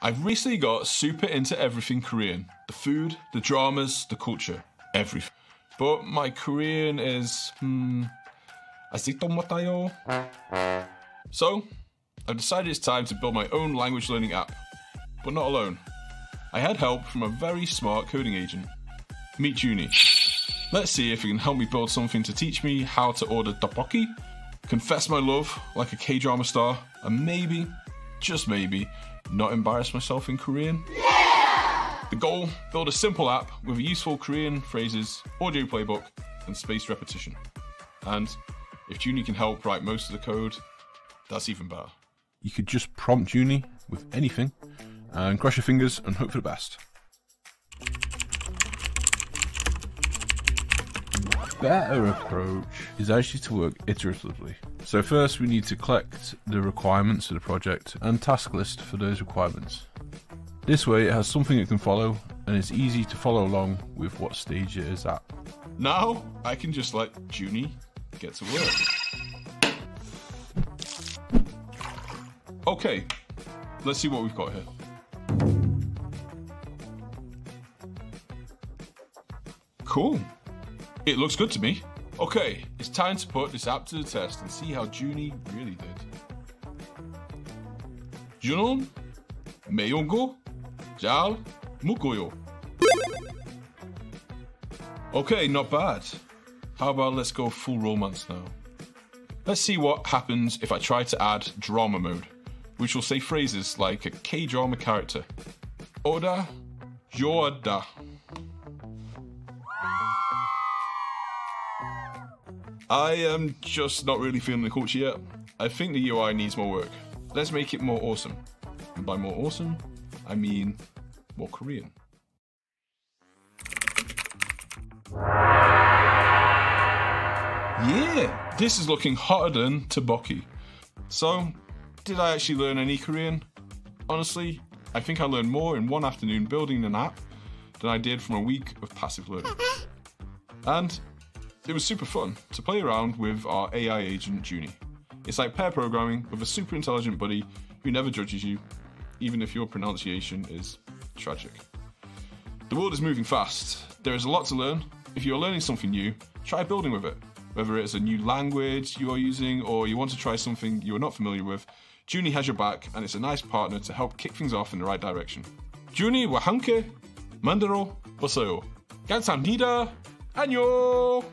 I've recently got super into everything Korean. The food, the dramas, the culture, everything. But my Korean is, hmm. So, I've decided it's time to build my own language learning app, but not alone. I had help from a very smart coding agent. Meet Junie. Let's see if he can help me build something to teach me how to order tteokbokki, confess my love like a K-drama star, and maybe just maybe, not embarrass myself in Korean. Yeah! The goal, build a simple app with useful Korean phrases, audio playbook, and spaced repetition. And if Junie can help write most of the code, that's even better. You could just prompt Junie with anything and cross your fingers and hope for the best. Better approach is actually to work iteratively. So first we need to collect the requirements of the project and task list for those requirements. This way it has something it can follow and it's easy to follow along with what stage it is at. Now I can just let Junie get to work. Okay, let's see what we've got here. Cool. It looks good to me. Okay, it's time to put this app to the test and see how Junie really did. Junon, Meyongo, Jal, Mukoyo. Okay, not bad. How about let's go full romance now? Let's see what happens if I try to add drama mode, which will say phrases like a K-drama character. Oda, Joda. I am just not really feeling the culture yet. I think the UI needs more work. Let's make it more awesome. And by more awesome, I mean more Korean. Yeah, this is looking hotter than tteokbokki. So, did I actually learn any Korean? Honestly, I think I learned more in one afternoon building an app than I did from a week of passive learning. And it was super fun to play around with our AI agent, Junie. It's like pair programming with a super intelligent buddy who never judges you, even if your pronunciation is tragic. The world is moving fast. There is a lot to learn. If you are learning something new, try building with it. Whether it's a new language you are using or you want to try something you are not familiar with, Junie has your back and it's a nice partner to help kick things off in the right direction. Junie wahanke, mandaro, waseo. Gansan nida, anyo!